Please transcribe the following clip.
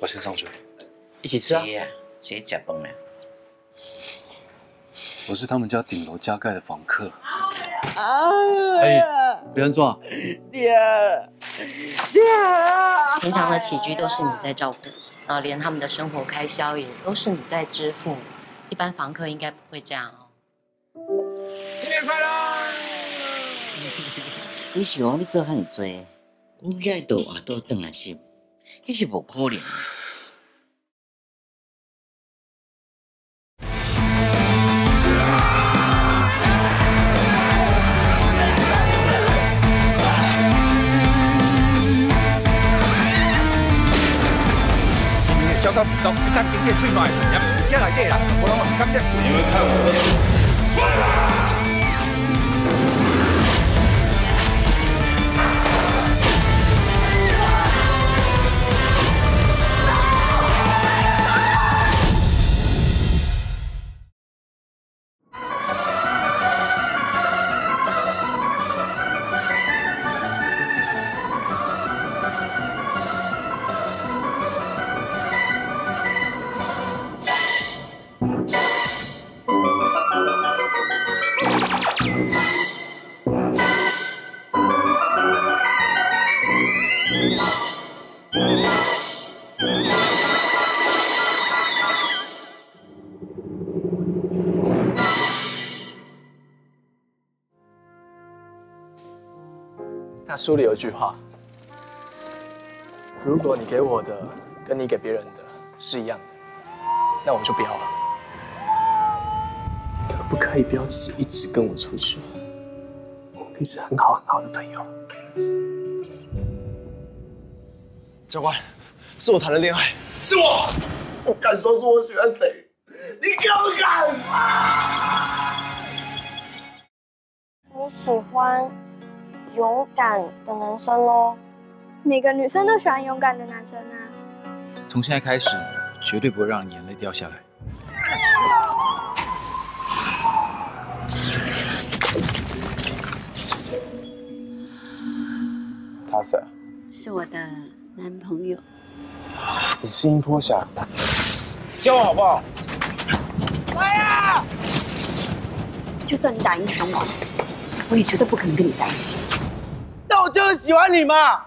我先上去。一起吃啊！谁假崩了？我是他们家顶楼加盖的房客。啊哎，别人坐。爹，爹。平常的起居都是你在照顾，然后连他们的生活开销也都是你在支付。一般房客应该不会这样哦。新年快乐！你想你做很多，我该都啊都等来是，那是不可能。小到不到，一旦经济最暖，也唔惊来这人，我拢唔敢这。你们看我那书里有一句话：如果你给我的跟你给别人的是一样的，那我就不要了。可不可以不要只一直跟我出去？我们可以是很好很好的朋友。教官，是我谈的恋爱，是我，我敢说出我喜欢谁，你敢不敢？你喜欢勇敢的男生喽？每个女生都喜欢勇敢的男生啊。从现在开始，绝对不会让你眼泪掉下来。他谁？是我的男朋友，你心音颇小，叫我好不好？来呀，就算你打赢拳王，我也绝对不可能跟你在一起。但我就是喜欢你嘛。